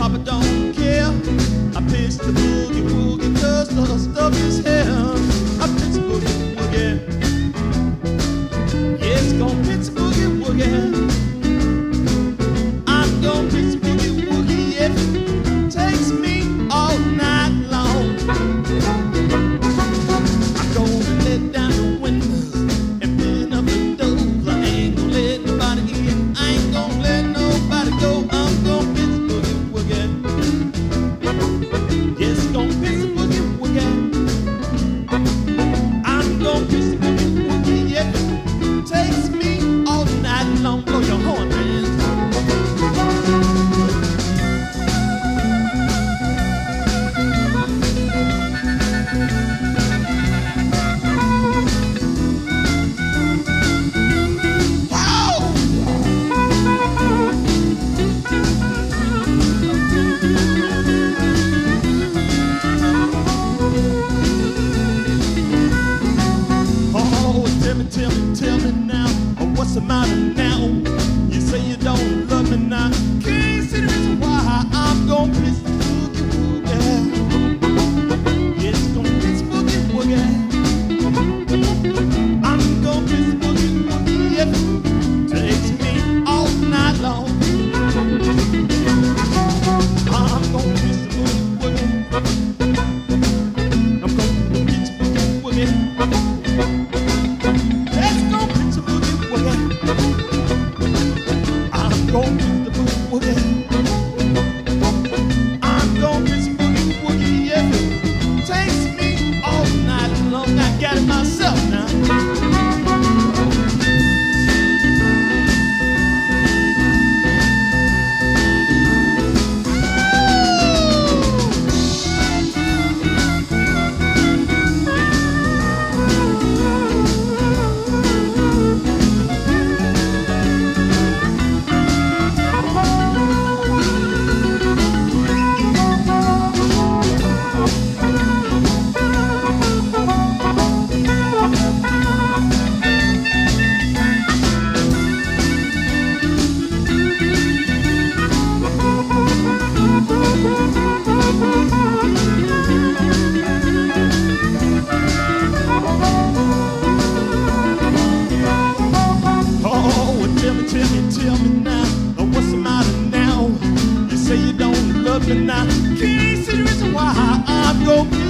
papa don't care. I pitch a boogie woogie. Lord, love is him. and I can't see the reason why I'm going.